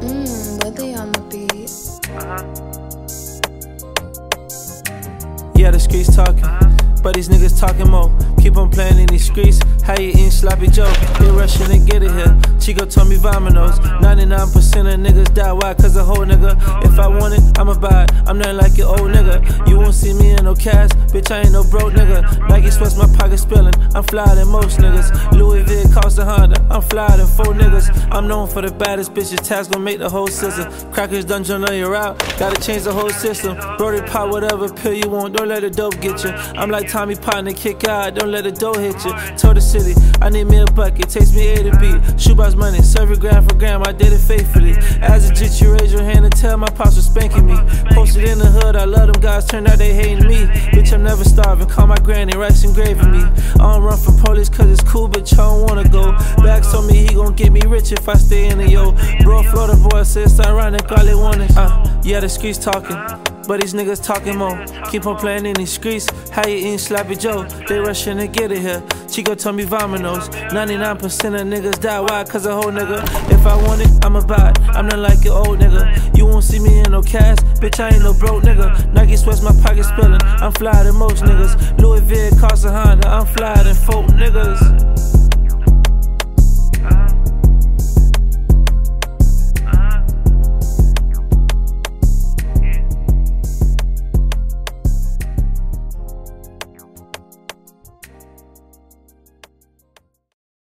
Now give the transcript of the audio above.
Mmm, they on the beat. Yeah, the streets talking. But these niggas talking more. Keep on playing in these streets. How you eating sloppy Joe? They rushing to get it here. Chico told me vominos. 99% of niggas die. Why? Cause a whole nigga. If I want it, I'ma buy it. I'm not like your old nigga. You won't see no cash. Bitch, I ain't no broke nigga. Nike sweats, my pocket spilling. I'm flyer than most niggas. Louis V cost a Honda. I'm flyer than four niggas. I'm known for the baddest bitches. Tags gon' make the whole scissor. Crackers done join on your route. Gotta change the whole system. Brody pop whatever pill you want. Don't let the dope get you. I'm like Tommy Partner, kick out. Don't let the dough hit you. Told the city, I need me a bucket. Takes me A to B. Shoebox money, serve it gram for gram. I did it faithfully. As a jit, you raise your hand and tell my pops was spanking me. Posted in the hood, I love them guys. Turned out they hating me. I'm never starving. Call my granny, rice gravy me. I don't run from police cause it's cool, bitch. I don't wanna go. Bags told me he gon' get me rich if I stay in the yo. Bro, Florida boy says it's ironic, all they want is, uh, yeah, the streets talking. But these niggas talking more. Keep on playing in these streets. How you eating sloppy Joe? They rushing to get it here. Chico told me vominos. 99% of niggas die. Why? Cause a whole nigga. If I want it, I'ma buy it. I'm not like your old nigga. You won't see me in no cash. Bitch, I ain't no broke nigga. Nike sweats, my pocket spilling. I'm flyer than most niggas. Louis V cost a Honda. I'm flyer than folk niggas.